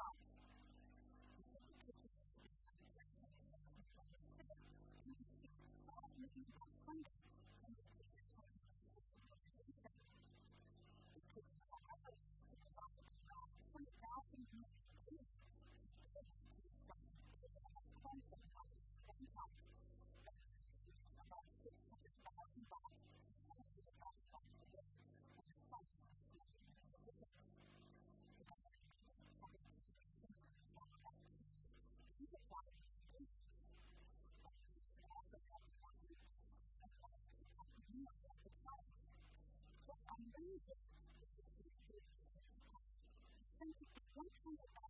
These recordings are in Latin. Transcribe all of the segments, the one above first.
God. people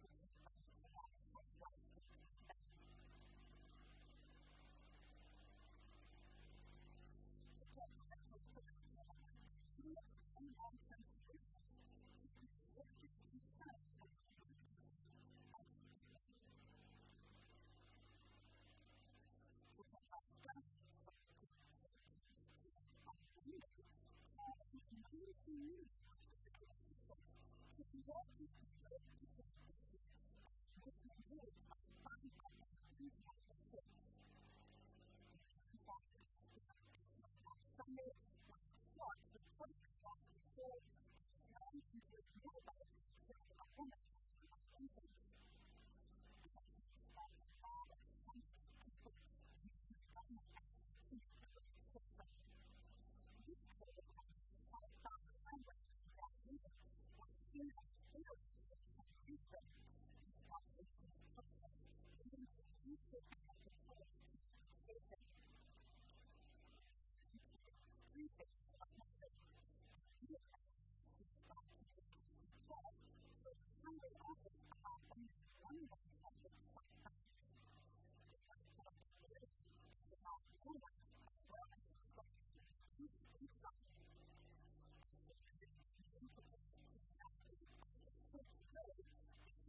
Thank you.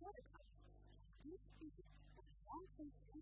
Thank you.